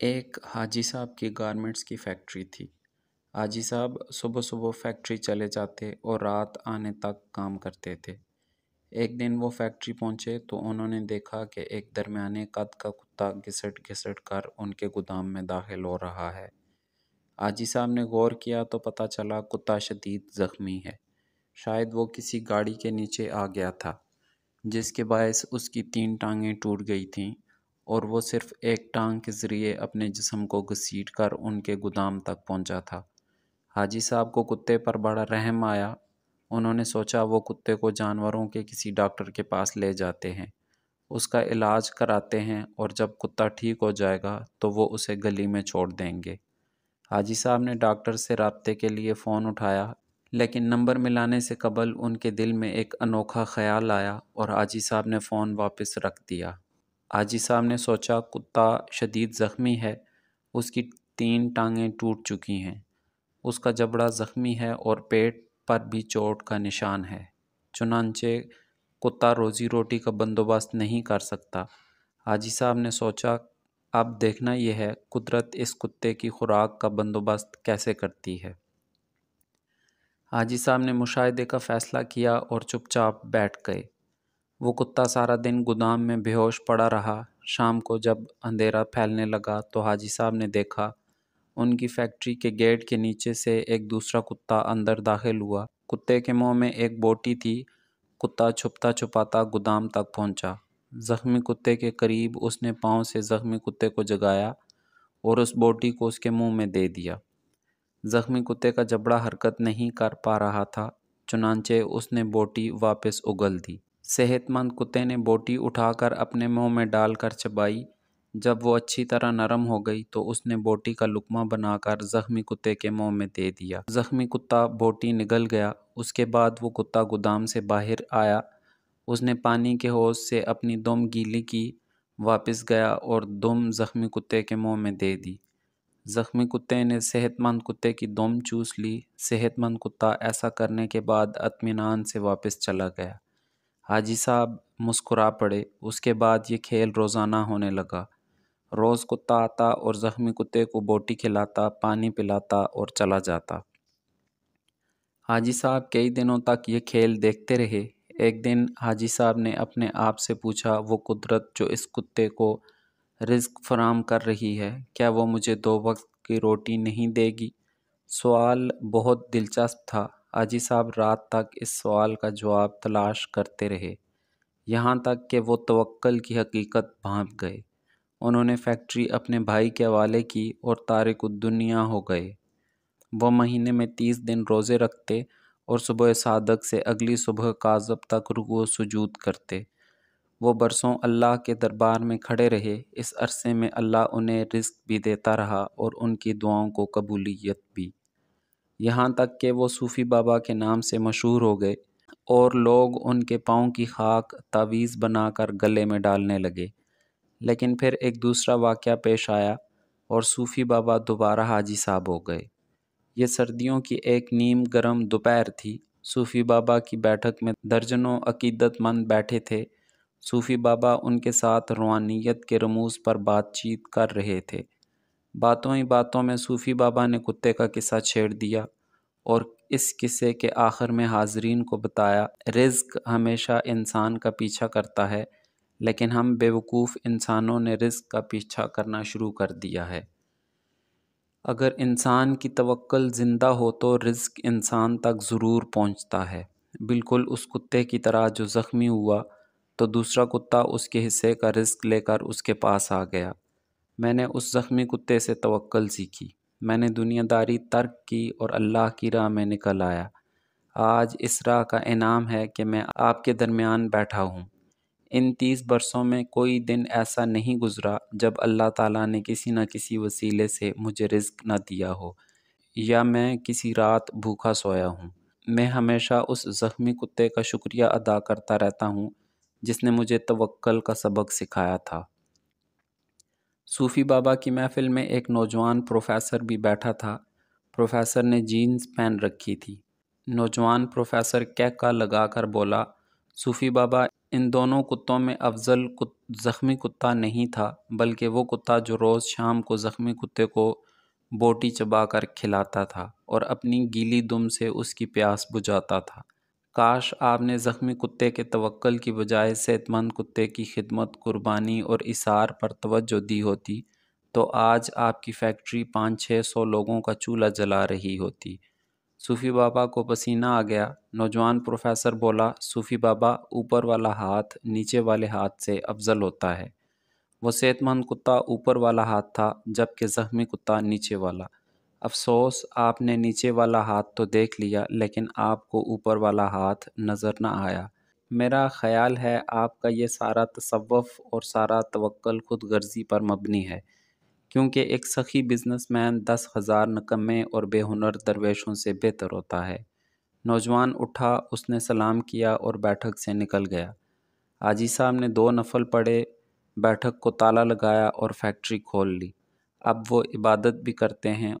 एक हाजी साहब की गारमेंट्स की फैक्ट्री थी। हाजी साहब सुबह सुबह फैक्ट्री चले जाते और रात आने तक काम करते थे। एक दिन वो फैक्ट्री पहुँचे तो उन्होंने देखा कि एक दरमियाने कद का कुत्ता घिसट घिसट कर उनके गोदाम में दाखिल हो रहा है। हाजी साहब ने गौर किया तो पता चला कुत्ता शदीद ज़ख्मी है। शायद वो किसी गाड़ी के नीचे आ गया था, जिसके बायस उसकी तीन टांगें टूट गई थीं। और वो सिर्फ़ एक टांग के ज़रिए अपने जिसम को घसीट कर उनके गोदाम तक पहुँचा था। हाजी साहब को कुत्ते पर बड़ा रहम आया। उन्होंने सोचा, वो कुत्ते को जानवरों के किसी डॉक्टर के पास ले जाते हैं। उसका इलाज कराते हैं और जब कुत्ता ठीक हो जाएगा तो वो उसे गली में छोड़ देंगे। हाजी साहब ने डॉक्टर से रबते के लिए फ़ोन उठाया, लेकिन नंबर मिलाने से कबल उनके दिल में एक अनोखा ख्याल आया और हाजी साहब ने फ़ोन वापस रख दिया। हाजी साहब ने सोचा, कुत्ता शदीद ज़ख्मी है, उसकी तीन टांगें टूट चुकी हैं। उसका जबड़ा ज़ख्मी है और पेट पर भी चोट का निशान है। चुनानचे कुत्ता रोज़ी रोटी का बंदोबस्त नहीं कर सकता। हाजी साहब ने सोचा, अब देखना यह है, कुदरत इस कुत्ते की खुराक का बंदोबस्त कैसे करती है। हाजी साहब ने मुशाहे का फ़ैसला किया और चुपचाप बैठ गए। वो कुत्ता सारा दिन गोदाम में बेहोश पड़ा रहा। शाम को जब अंधेरा फैलने लगा तो हाजी साहब ने देखा, उनकी फैक्ट्री के गेट के नीचे से एक दूसरा कुत्ता अंदर दाखिल हुआ। कुत्ते के मुँह में एक बोटी थी। कुत्ता छुपता छुपाता गोदाम तक पहुँचा। ज़ख्मी कुत्ते के करीब उसने पाँव से ज़ख्मी कुत्ते को जगाया और उस बोटी को उसके मुँह में दे दिया। ज़ख्मी कुत्ते का जबड़ा हरकत नहीं कर पा रहा था। चुनानचे उसने बोटी वापस उगल दी। सेहतमंद कुत्ते ने बोटी उठाकर अपने मुँह में डालकर चबाई। जब वो अच्छी तरह नरम हो गई तो उसने बोटी का लुकमा बनाकर ज़ख्मी कुत्ते के मुँह में दे दिया। ज़ख्मी कुत्ता बोटी निगल गया। उसके बाद वो कुत्ता गोदाम से बाहर आया। उसने पानी के होश से अपनी दुम गीली की, वापस गया और दुम ज़ख्मी कुत्ते के मुँह में दे दी। ज़ख्मी कुत्ते ने सेहतमंद कुत्ते की दुम चूस ली। सेहतमंद कुत्ता ऐसा करने के बाद अतमीनान से वापस चला गया। हाजी साहब मुस्कुरा पड़े। उसके बाद ये खेल रोज़ाना होने लगा। रोज़ कुत्ता आता और ज़ख्मी कुत्ते को बोटी खिलाता, पानी पिलाता और चला जाता। हाजी साहब कई दिनों तक ये खेल देखते रहे। एक दिन हाजी साहब ने अपने आप से पूछा, वो कुदरत जो इस कुत्ते को रिस्क फराम कर रही है, क्या वो मुझे दो वक्त की रोटी नहीं देगी? सवाल बहुत दिलचस्प था। हाजी साहब रात तक इस सवाल का जवाब तलाश करते रहे। यहाँ तक कि वो तवक्ल की हकीकत भांप गए। उन्होंने फैक्ट्री अपने भाई के हवाले की और तारिक दुनिया हो गए। वो महीने में तीस दिन रोज़े रखते और सुबह सादक से अगली सुबह काजब तक रुको सजूद करते। वो बरसों अल्लाह के दरबार में खड़े रहे। इस अरसे में अल्लाह उन्हें रिस्क भी देता रहा और उनकी दुआओं को कबूलियत भी। यहाँ तक कि वो सूफ़ी बाबा के नाम से मशहूर हो गए और लोग उनके पाँव की खाक तावीज़ बनाकर गले में डालने लगे। लेकिन फिर एक दूसरा वाक़ पेश आया और सूफ़ी बाबा दोबारा हाजी साहब हो गए। ये सर्दियों की एक नीम गर्म दोपहर थी। सूफ़ी बाबा की बैठक में दर्जनों अकीदतमंद बैठे थे। सूफ़ी बाबा उनके साथ रूहानियत के रमूज़ पर बातचीत कर रहे थे। बातों ही बातों में सूफ़ी बाबा ने कुत्ते का किस्सा छेड़ दिया और इस किस्से के आखिर में हाजरीन को बताया, रिज्क हमेशा इंसान का पीछा करता है, लेकिन हम बेवकूफ़ इंसानों ने रिज्क का पीछा करना शुरू कर दिया है। अगर इंसान की तवक्ल ज़िंदा हो तो रिज्क इंसान तक ज़रूर पहुँचता है। बिल्कुल उस कुत्ते की तरह जो ज़ख्मी हुआ तो दूसरा कुत्ता उसके हिस्से का रिस्क लेकर उसके पास आ गया। मैंने उस ज़ख्मी कुत्ते से तवक्ल सीखी। मैंने दुनियादारी तर्क की और अल्लाह की राह में निकल आया। आज इस राह का इनाम है कि मैं आपके दरमियान बैठा हूँ। इन तीस बरसों में कोई दिन ऐसा नहीं गुज़रा जब अल्लाह ताला ने किसी न किसी वसीले से मुझे रिस्क न दिया हो, या मैं किसी रात भूखा सोया हूँ। मैं हमेशा उस ज़ख्मी कुत्ते का शुक्रिया अदा करता रहता हूँ जिसने मुझे तवक्ल का सबक सिखाया था। सूफ़ी बाबा की महफ़िल में एक नौजवान प्रोफेसर भी बैठा था। प्रोफेसर ने जीन्स पहन रखी थी। नौजवान प्रोफेसर कहका लगा कर बोला सूफ़ी बाबा इन दोनों कुत्तों में अफजल कुत, ज़ख्मी कुत्ता नहीं था बल्कि वो कुत्ता जो रोज़ शाम को ज़ख्मी कुत्ते को बोटी चबाकर खिलाता था और अपनी गीली दुम से उसकी प्यास बुझाता था। काश आपने ज़ख्मी कुत्ते के तवक्ल की बजाय सेहतमंद कुत्ते की खिदमत, कुर्बानी और इसार पर तवज्जो दी होती तो आज आपकी फैक्ट्री पाँच छः सौ लोगों का चूल्हा जला रही होती। सूफ़ी बाबा को पसीना आ गया। नौजवान प्रोफेसर बोला, सूफ़ी बाबा, ऊपर वाला हाथ नीचे वाले हाथ से अफजल होता है। वो सेहतमंद कुत्ता ऊपर वाला हाथ था, जबकि ज़ख्मी कुत्ता नीचे वाला। अफसोस, आपने नीचे वाला हाथ तो देख लिया, लेकिन आपको ऊपर वाला हाथ नज़र ना आया। मेरा ख़्याल है आपका ये सारा तसव्वुफ़ और सारा तवक्ल खुद गर्जी पर मबनी है, क्योंकि एक सखी बिजनेसमैन दस हज़ार नकम्मे और बेहुनर दरवेशों से बेहतर होता है। नौजवान उठा, उसने सलाम किया और बैठक से निकल गया। आजी साहब ने दो नफल पढ़े बैठक को ताला लगाया और फैक्ट्री खोल ली। अब वो इबादत भी करते हैं